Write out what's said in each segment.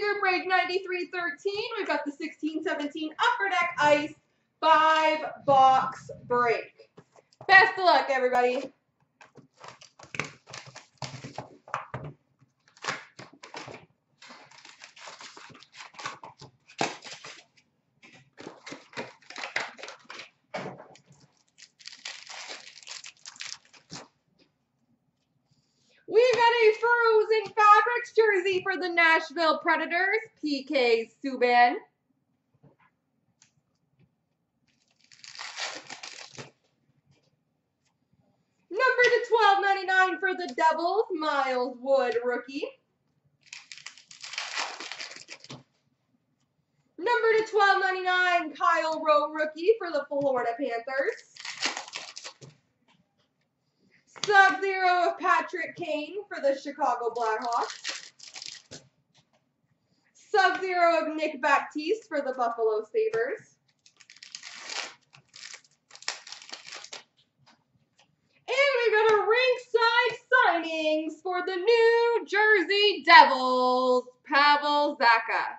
Group break 9313. We've got the 1617 Upper Deck Ice five box break. Best of luck, everybody. We've got Frozen Fabrics jersey for the Nashville Predators, PK Subban. Number to 12.99 for the Devils, Miles Wood rookie. Number to 12.99, Kyle Rau rookie for the Florida Panthers. Sub-Zero of Patrick Kane for the Chicago Blackhawks. Sub-Zero of Nick Baptiste for the Buffalo Sabres. And we got a ringside signings for the New Jersey Devils, Pavel Zacha.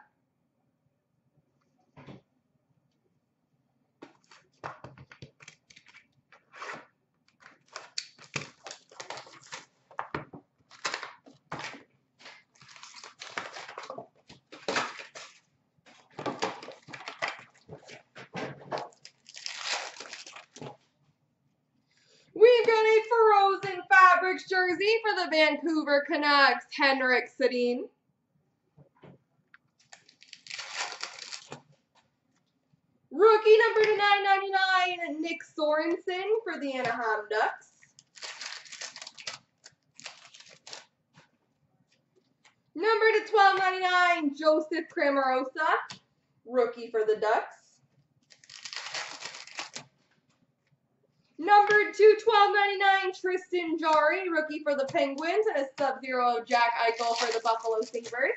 We've got a Fabrics jersey for the Vancouver Canucks, Henrik Sedin. Rookie number to 999, Nick Sorensen for the Anaheim Ducks. Number to 1299, Joseph Cramarossa, rookie for the Ducks. Number two, 1299, Tristan Jarry, rookie for the Penguins, and a sub-zero Jack Eichel for the Buffalo Sabres.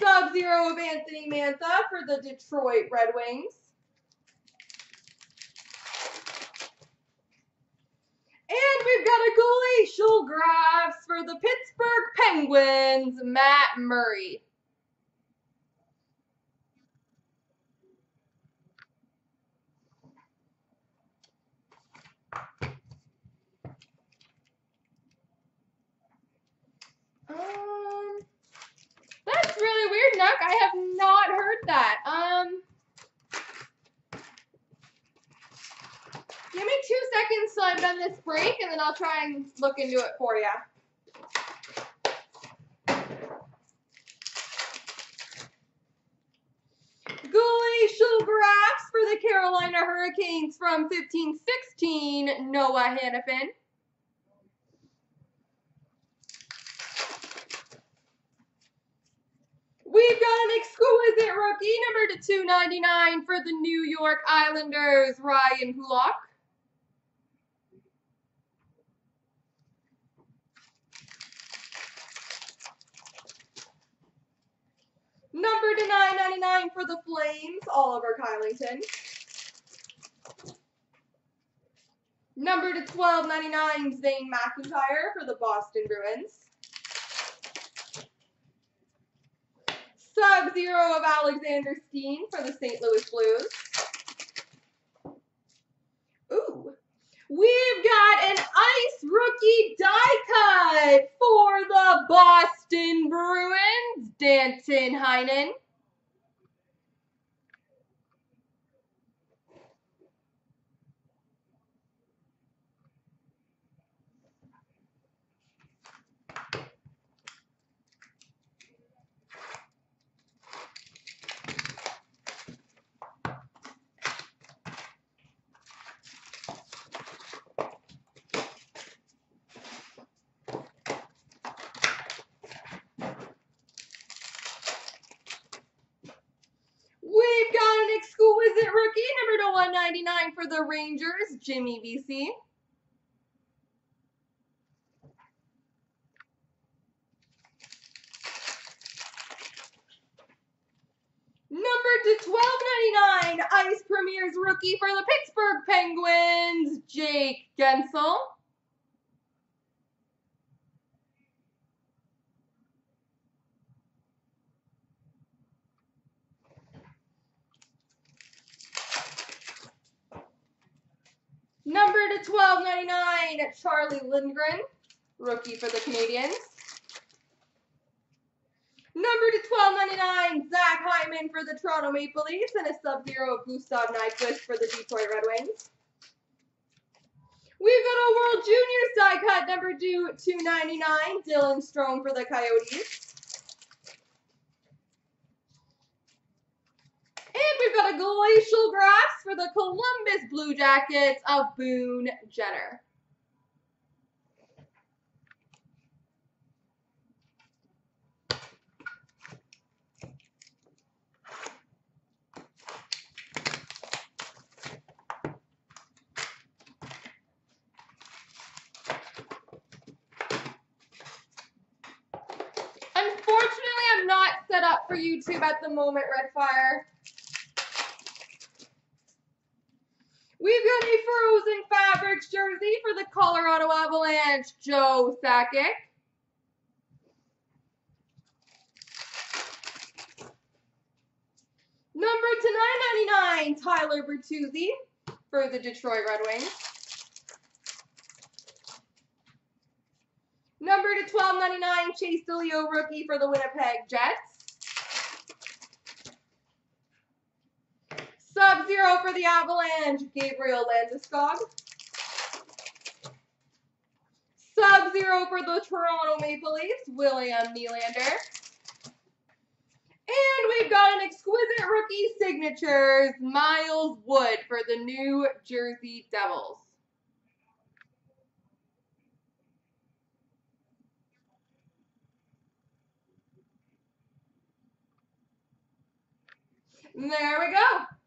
Sub-zero of Anthony Mantha for the Detroit Red Wings. And we've got a glacial graphs for the Pittsburgh Penguins, Matt Murray. I have not heard that. Um, give me two seconds till I've done this break, and then I'll try and look into it for you. Glacial graphs for the Carolina Hurricanes from 1516, Noah Hanifin. We've got an exquisite rookie, number to 299 for the New York Islanders, Ryan Pulock. Number to 999 for the Flames, Oliver Kylington. Number to 1299, Zane McIntyre for the Boston Bruins. Sub-Zero of Alexander Steen for the St. Louis Blues. Ooh. We've got an Ice Rookie die cut for the Boston Bruins, Danton Heinen. 99 for the Rangers, Jimmy Vesey. Number to 12.99, Ice Premieres rookie for the Pittsburgh Penguins, Jake Guentzel. To 1299, Charlie Lindgren, rookie for the Canadiens. Number to 1299, Zach Hyman for the Toronto Maple Leafs, and a sub-zero of Gustav Nyquist for the Detroit Red Wings. We've got a World Junior die cut number two, 299, Dylan Strome for the Coyotes. And we've got a Glacial Graphs for the Columbus Blue Jackets of Boone Jenner. Unfortunately, I'm not set up for YouTube at the moment, Redfire. We've got a Frozen Fabrics jersey for the Colorado Avalanche, Joe Sakic. Number to 999, Tyler Bertuzzi for the Detroit Red Wings. Number to 1299, Chase DeLeo rookie for the Winnipeg Jets. Sub-Zero for the Avalanche, Gabriel Landeskog. Sub-Zero for the Toronto Maple Leafs, William Nylander. And we've got an exquisite rookie signatures, Miles Wood for the New Jersey Devils. There we go.